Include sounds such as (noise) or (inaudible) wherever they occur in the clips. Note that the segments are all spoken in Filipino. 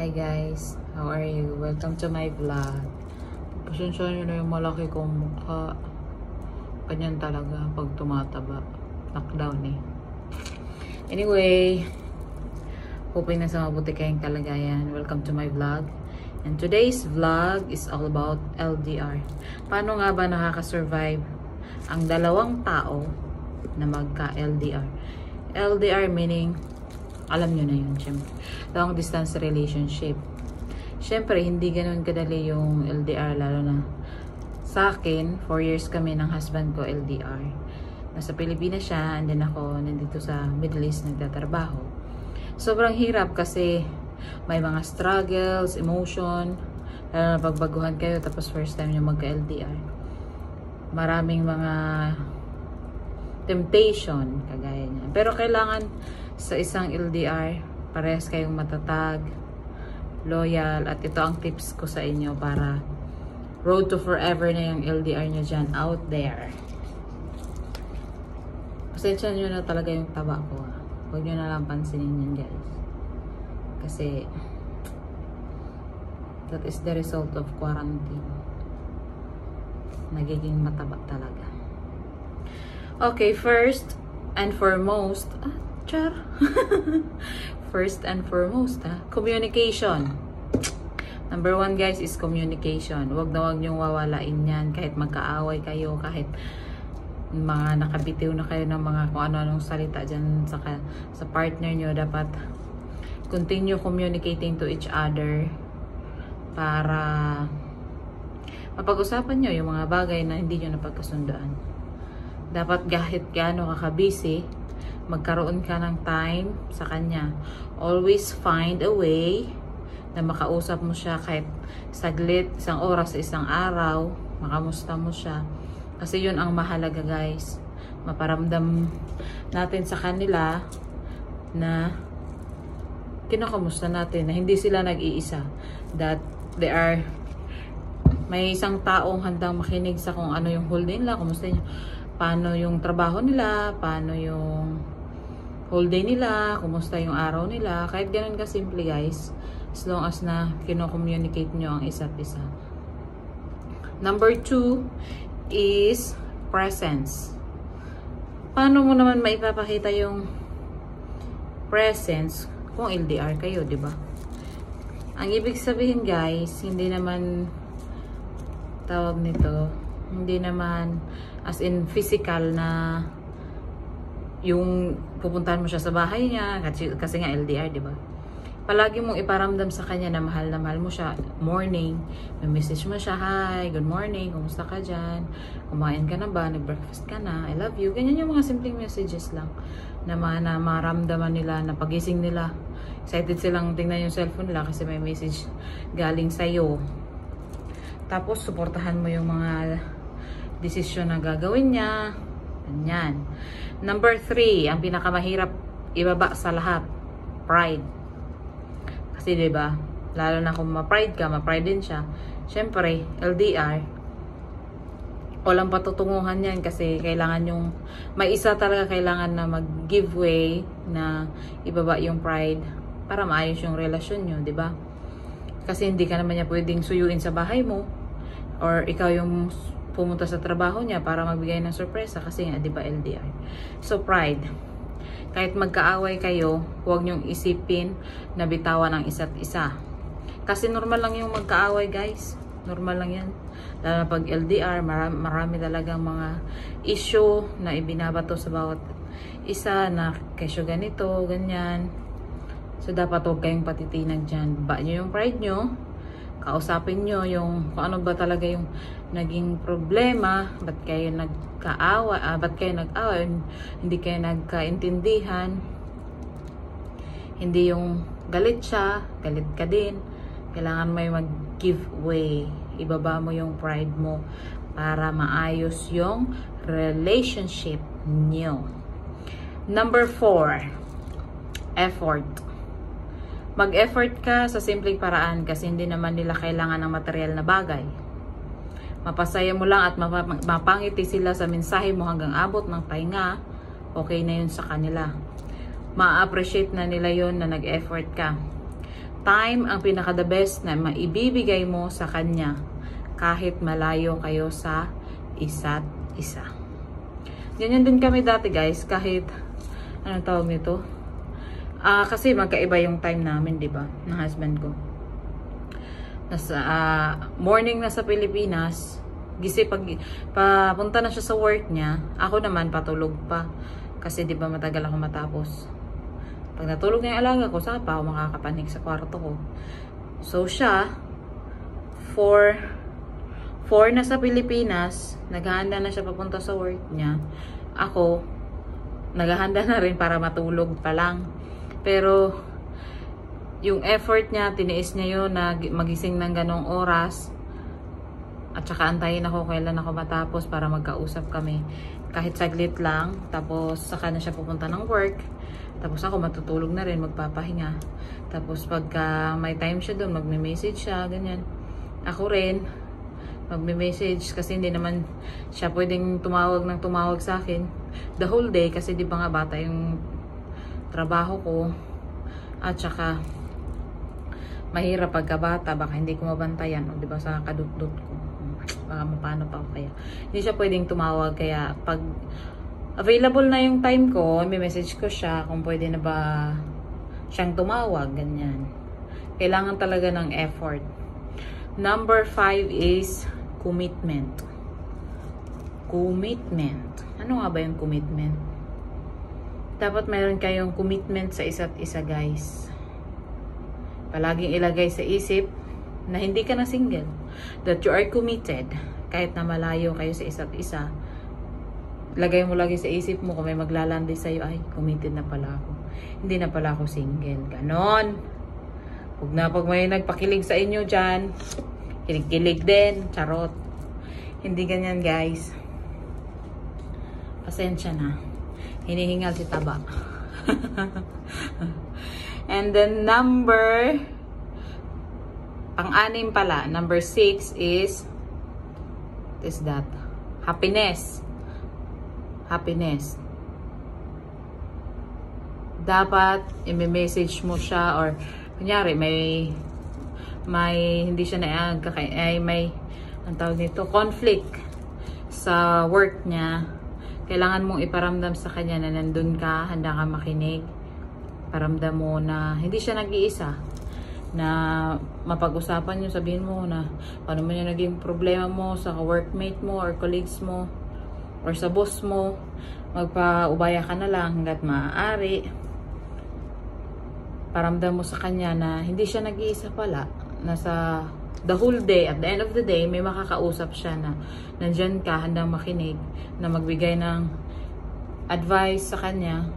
Hi guys, how are you? Welcome to my vlog. Pasensya nyo na yung malaki kong mukha. Ganyan talaga pag tumataba. Lockdown eh. Anyway, hoping na sa mabuti kayong kalagayan. Welcome to my vlog. And today's vlog is all about LDR. Paano nga ba nakaka-survive ang dalawang tao na magka-LDR? LDR meaning alam nyo na yun, syempre. Long distance relationship. Syempre, hindi ganun kadali yung LDR, lalo na sa akin, 4 years kami ng husband ko, LDR. Nasa Pilipinas siya, and then ako nandito sa Middle East nagtatrabaho. Sobrang hirap kasi may mga struggles, emotion, lalo na pagbaguhan kayo, tapos first time nyo magka-LDR. Maraming mga temptation, kagaya niya. Pero kailangan sa isang LDR, parehas kayong matatag, loyal, at ito ang tips ko sa inyo para road to forever na yung LDR nyo dyan out there. Pasensya nyo na talaga yung taba ko. Ha. Huwag nyo na lang pansinin yun guys. Kasi that is the result of quarantine. Nagiging mataba talaga. Okay, first and foremost, ah, char. (laughs) first and foremost, ha, communication. Number one, guys, is communication. Huwag na huwag niyong wawalain yan. Kahit magkaaway kayo, kahit mga nakabitiw na kayo ng mga kung ano-anong salita dyan sa, sa partner nyo, dapat continue communicating to each other para mapag-usapan nyo yung mga bagay na hindi nyo napagkasundoan. Dapat kahit gaano ka busy magkaroon ka ng time sa kanya. Always find a way na makausap mo siya kahit saglit, isang oras sa isang araw, makamusta mo siya. Kasi yun ang mahalaga guys. Maparamdam natin sa kanila na kinakamusta natin, na hindi sila nag-iisa. That they are may isang taong handang makinig sa kung ano yung hold nila, kumusta niya, paano yung trabaho nila, paano yung whole day nila, kumusta yung araw nila. Kahit ganun ka simple guys. As long as na kino-communicate nyo ang isa't isa. Number two is presence. Paano mo naman maipapakita yung presence kung LDR kayo, di ba? Ang ibig sabihin guys, hindi naman tawag nito, hindi naman as in physical na yung pupuntahan mo siya sa bahay niya kasi, kasi nga LDR, di ba? Palagi mong iparamdam sa kanya na mahal na mahal mo siya. Morning, may message mo siya, Hi, good morning, kumusta ka dyan? Kumain ka na ba? Nag-breakfast ka na? I love you. Ganyan yung mga simpleng messages lang na, ma na maramdaman nila, na pagising nila. Excited silang tingnan yung cellphone nila kasi may message galing sa'yo. Tapos, suportahan mo yung mga desisyon na gagawin niya. Ganyan. Number three, ang pinakamahirap ibaba sa lahat, pride. Kasi ba, lalo na kung ma-pride ka, ma-pride din siya. Syempre, LDR, walang patutunguhan yan kasi kailangan yung, may isa talaga kailangan na mag-give way na ibaba yung pride para maayos yung relasyon nyo, ba? Kasi hindi ka naman niya pwedeng suyuin sa bahay mo or ikaw yung pumunta sa trabaho niya para magbigay ng sorpresa kasi nga, di ba, LDR. So, pride. Kahit magkaaway kayo, huwag niyong isipin na bitawan ang isa't isa. Kasi normal lang yung magkaaway, guys. Normal lang yan. Lalo pag LDR, marami, marami talagang mga issue na ibinabato sa bawat isa na kesyo ganito, ganyan. So, dapat huwag kayong patitinag dyan. Ba nyo yung pride nyo, kausapin nyo yung kung ano ba talaga yung naging problema, ba't kayo nagkaawa, ah, ba't kayo nag-awa, hindi kayo nagkaintindihan, hindi yung galit siya, galit ka din, kailangan may mag-give way, ibaba mo yung pride mo para maayos yung relationship nyo. Number four, effort Mag-effort ka sa simpleng paraan kasi hindi naman nila kailangan ng material na bagay. Mapasaya mo lang at mapangiti sila sa mensahe mo hanggang abot ng pahinga, okay na yun sa kanila. Ma-appreciate na nila yon na nag-effort ka. time ang pinaka the best na maibibigay mo sa kanya kahit malayo kayo sa isa't isa. Ganyan din kami dati guys, kahit anong tawag nito? Uh, kasi magkaiba yung time namin, 'di ba? Ng husband ko. Nasa uh, morning na sa Pilipinas, gisi pag papunta na siya sa work niya, ako naman patulog pa kasi 'di ba matagal ako matapos. Pag natulog na yung alaga ko, saka pa ako makakapanik sa kwarto ko. So siya, for 4 na sa Pilipinas, naghahanda na siya papunta sa work niya. Ako, naghahanda na rin para matulog pa lang. Pero, yung effort niya, tiniis niya yun na magising ng ganong oras. At saka antayin ako kailan ako matapos para magkausap kami. Kahit saglit lang. Tapos, saka na siya pupunta ng work. Tapos ako matutulog na rin, magpapahinga. Tapos pagka may time siya doon, magme-message siya, ganyan. Ako rin, magme-message kasi hindi naman siya pwedeng tumawag ng tumawag sa akin the whole day kasi di ba nga bata yung trabaho ko at saka mahirap pagka bata baka hindi ko mabantayan o di ba sa kadutdut ko baka paano pa kaya hindi siya pwedeng tumawag kaya pag available na yung time ko may message ko siya kung pwede na ba siyang tumawag ganyan kailangan talaga ng effort number 5 is commitment. Commitment. Ano nga ba yung commitment? Dapat mayroon kayong commitment sa isa't isa guys. Palaging ilagay sa isip na hindi ka na single. That you are committed. Kahit na malayo kayo sa isa't isa. Lagay mo lagi sa isip mo kung may maglalandi sa'yo, ay, committed na pala ako. Hindi na pala ako single. Ganon. Huwag na pag may nagpakilig sa inyo dyan, Kilig-kilig din. Charot. Hindi ganyan guys. Pasensya na. Hinihingal si Taba. (laughs) And then number pang-anim pala, number 6 is is that happiness. Happiness. Dapat i-message mo siya or kunyari may may hindi siya na ay may ang tawag nito conflict sa work niya kailangan mong iparamdam sa kanya na nandun ka handa ka makinig paramdam mo na hindi siya nag-iisa na mapag-usapan nyo sabihin mo na paano mo yung naging problema mo sa workmate mo or colleagues mo or sa boss mo. Magpa-ubaya ka na lang hanggat maaari. Paramdam mo sa kanya na hindi siya nag-iisa pala nasa the whole day, at the end of the day, may makakausap siya na nandyan ka, handang makinig, na magbigay ng advice sa kanya,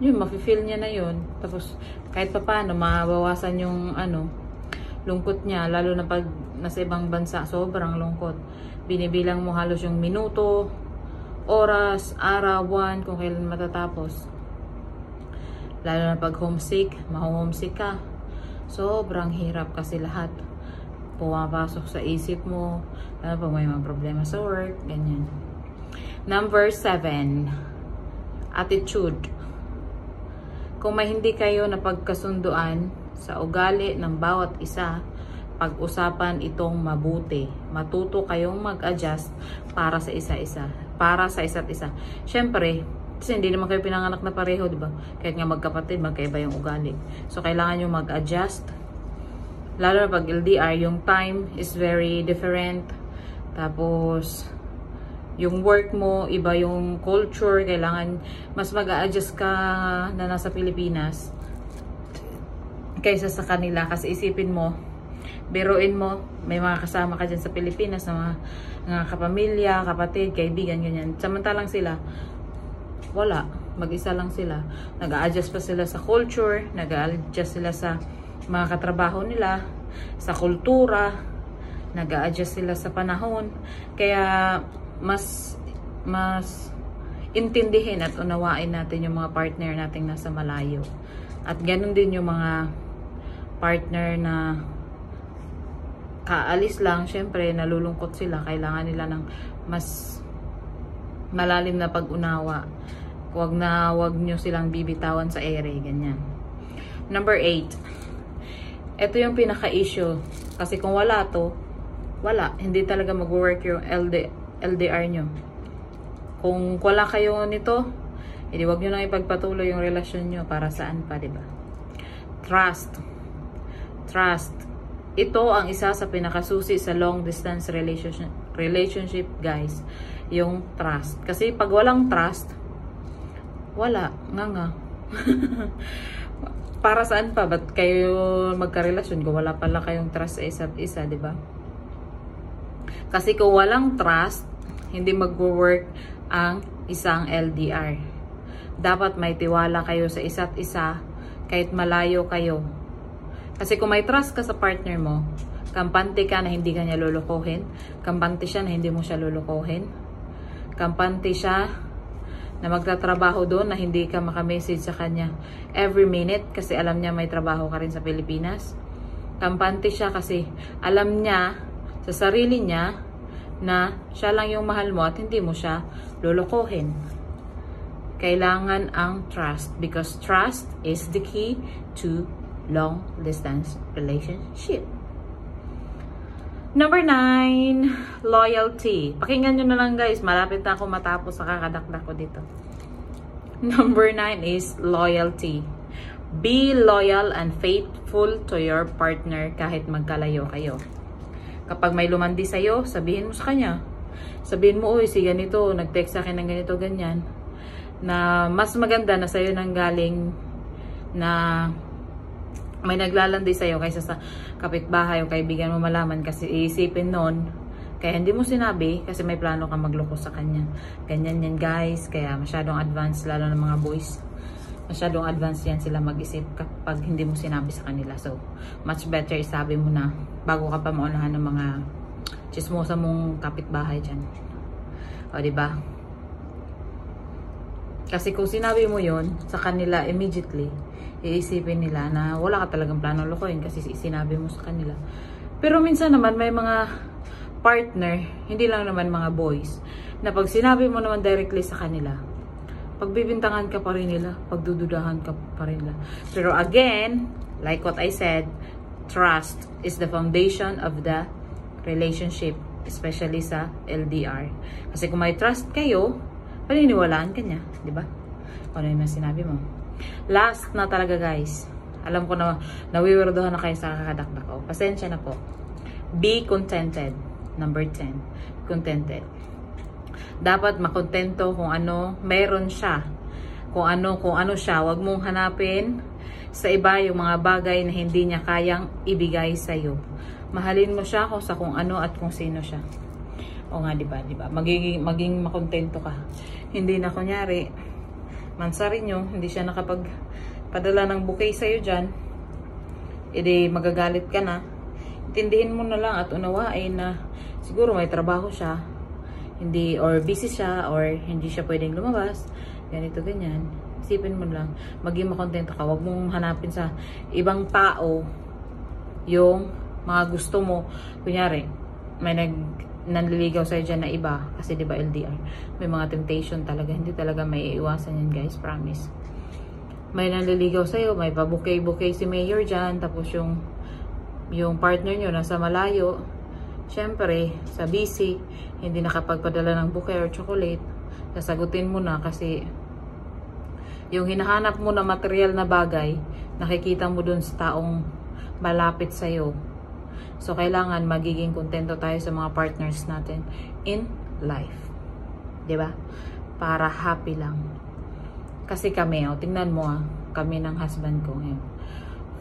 yun, mafe-feel niya na yun. Tapos, kahit pa paano, mabawasan yung, ano, lungkot niya, lalo na pag nasa ibang bansa, sobrang lungkot. Binibilang mo halos yung minuto, oras, araw, buwan, kung kailan matatapos. Lalo na pag homesick, ma-homesick ka sobrang hirap kasi lahat pumapasok sa isip mo ano pag may mga problema sa work ganyan number 7 attitude kung may hindi kayo na pagkasunduan sa ugali ng bawat isa pag-usapan itong mabuti. Matuto kayong mag-adjust para sa isa-isa. Para sa isa't isa. Siyempre, kasi hindi naman kayo pinanganak na pareho, di ba? Kahit nga magkapatid, magkaiba yung ugali. So, kailangan nyo mag-adjust. Lalo na pag LDR, yung time is very different. Tapos, yung work mo, iba yung culture, kailangan mas mag-adjust ka na nasa Pilipinas kaysa sa kanila. Kasi isipin mo, biruin mo, may mga kasama ka dyan sa Pilipinas na mga, mga kapamilya, kapatid, kaibigan, ganyan. Samantalang sila, wala. Mag-isa lang sila. Nag-a-adjust pa sila sa culture, nag-a-adjust sila sa mga katrabaho nila, sa kultura, nag-a-adjust sila sa panahon. Kaya mas mas intindihin at unawain natin yung mga partner nating nasa malayo. At ganun din yung mga partner na kaalis lang, syempre nalulungkot sila. Kailangan nila ng mas malalim na pag-unawa. Huwag na huwag nyo silang bibitawan sa ere, ganyan. Number 8. ito yung pinaka-issue. Kasi kung wala to, wala. Hindi talaga mag-work yung LD, LDR nyo. Kung wala kayo nito, hindi wag nyo nang ipagpatuloy yung relasyon nyo para saan pa, ba? Trust. Trust. Ito ang isa sa pinakasusi sa long distance relationship, relationship guys. Yung trust. Kasi pag walang trust, wala. Nga nga. (laughs) para saan pa? Ba't kayo magkarelasyon kung wala pala kayong trust sa isa't isa, di ba? Kasi kung walang trust, hindi mag-work ang isang LDR. Dapat may tiwala kayo sa isa't isa kahit malayo kayo. Kasi kung may trust ka sa partner mo, kampante ka na hindi ka niya lulukohin, kampante siya na hindi mo siya lulukohin, kampante siya na magtatrabaho doon na hindi ka makamessage sa kanya every minute kasi alam niya may trabaho ka rin sa Pilipinas. Kampante siya kasi alam niya sa sarili niya na siya lang yung mahal mo at hindi mo siya lulukohin. Kailangan ang trust because trust is the key to long distance relationship. Number 9, loyalty. Pakinggan nyo na lang guys. Malapit na ako matapos sa kakadakdak ko dito. Number 9 is loyalty. Be loyal and faithful to your partner kahit magkalayo kayo. Kapag may lumandi sa'yo, sabihin mo sa kanya. Sabihin mo, uy, si ganito, nag-text sa akin ng ganito, ganyan. Na mas maganda na sa'yo nang galing na may naglalandi sa'yo kaysa sa kapitbahay o kaibigan mo malaman kasi iisipin nun kaya hindi mo sinabi kasi may plano ka magloko sa kanya. Ganyan yan guys. Kaya masyadong advanced lalo ng mga boys. Masyadong advanced yan sila mag-isip kapag hindi mo sinabi sa kanila. So, much better isabi mo na bago ka pa maunahan ng mga chismosa mong kapitbahay dyan. O, ba diba? Kasi kung sinabi mo yon sa kanila immediately, iisipin nila na wala ka talagang plano lokohin kasi sinabi mo sa kanila. Pero minsan naman may mga partner, hindi lang naman mga boys, na pag sinabi mo naman directly sa kanila, pagbibintangan ka pa rin nila, pagdududahan ka pa rin nila. Pero again, like what I said, trust is the foundation of the relationship, especially sa LDR. Kasi kung may trust kayo, paniniwalaan ka niya, di ba? Ano yung sinabi mo? Last na talaga guys. Alam ko na nawiwirdohan na kayo sa kakadakdak ko. Pasensya na po. Be contented. Number 10. Contented. Dapat makontento kung ano meron siya. Kung ano, kung ano siya. Huwag mong hanapin sa iba yung mga bagay na hindi niya kayang ibigay sa iyo. Mahalin mo siya kung sa kung ano at kung sino siya. O nga, di ba? Di ba? Magiging, maging makontento ka. Hindi na kunyari, mansari nyo, hindi siya nakapagpadala ng bouquet sa'yo dyan, edi magagalit ka na, intindihin mo na lang at unawain na siguro may trabaho siya, hindi, or busy siya, or hindi siya pwedeng lumabas, ganito, ganyan. Isipin mo lang, maging makontento ka. Huwag mong hanapin sa ibang tao yung mga gusto mo. Kunyari, may nag nanliligaw sa'yo dyan na iba, kasi di ba LDR, may mga temptation talaga, hindi talaga may iiwasan yan guys, promise. May nanliligaw sa'yo, may pa-bouquet-bouquet si Mayor dyan, tapos yung, yung partner nyo nasa malayo, syempre, sa busy, hindi nakapagpadala ng bouquet or chocolate, sasagutin mo na kasi yung hinahanap mo na material na bagay, nakikita mo dun sa taong malapit sa'yo, So, kailangan magiging kontento tayo sa mga partners natin in life. ba diba? Para happy lang. Kasi kami, oh, tingnan mo ah, kami ng husband ko ngayon.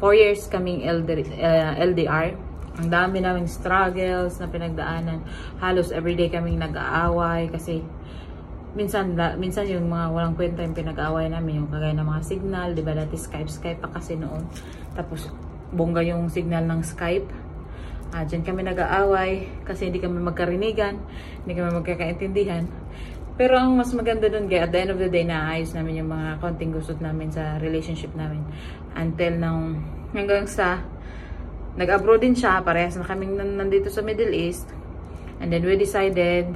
Four years kaming LDR, uh, LDR. Ang dami naming struggles na pinagdaanan. Halos everyday kaming nag-aaway kasi minsan minsan yung mga walang kwenta yung pinag-aaway namin yung kagaya ng mga signal, 'di ba? Dati Skype Skype pa kasi noon. Tapos bongga yung signal ng Skype Ah, dyan kami nag-aaway kasi hindi kami magkarinigan, hindi kami magkakaintindihan. Pero ang mas maganda dun, at the end of the day, naayos namin yung mga konting gustot namin sa relationship namin. Until nang hanggang sa nag-abroad din siya, parehas na kami nandito sa Middle East. And then we decided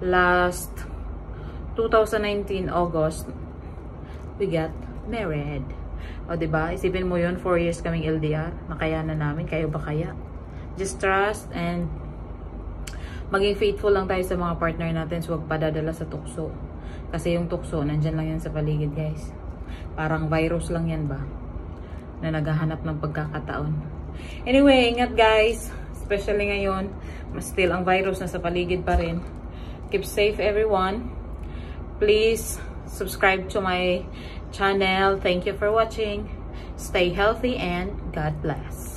last 2019 August, we got married. O, ba Isipin mo yun, 4 years kaming LDR. Nakayanan namin. Kayo ba kaya? Just trust and maging faithful lang tayo sa mga partner natin. So, huwag padadala sa tukso. Kasi yung tukso, nandyan lang yan sa paligid, guys. Parang virus lang yan ba? Na naghahanap ng pagkakataon. Anyway, ingat guys. Especially ngayon, still ang virus na sa paligid pa rin. Keep safe everyone. Please subscribe to my channel. Thank you for watching. Stay healthy and God bless.